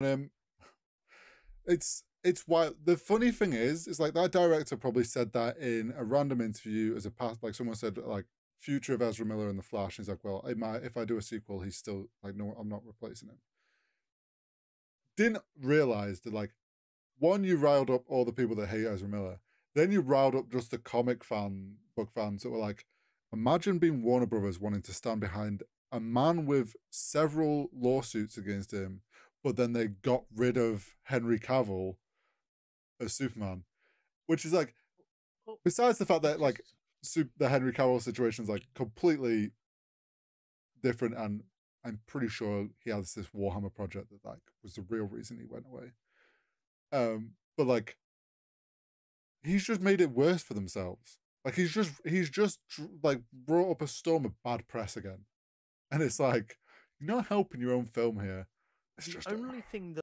Um, it's it's why the funny thing is, is like that director probably said that in a random interview as a past, like someone said, like future of Ezra Miller in the Flash. And He's like, well, might, if I do a sequel, he's still like, no, I'm not replacing him. Didn't realize that like, one, you riled up all the people that hate Ezra Miller. Then you riled up just the comic fan, book fans that were like, imagine being Warner Brothers wanting to stand behind a man with several lawsuits against him, but then they got rid of Henry Cavill as Superman, which is like, besides the fact that like the Henry Cavill situation is like completely different, and I'm pretty sure he has this Warhammer project that like was the real reason he went away. Um, but like, he's just made it worse for themselves. Like he's just he's just like brought up a storm of bad press again, and it's like you're not helping your own film here. It's the just only thing that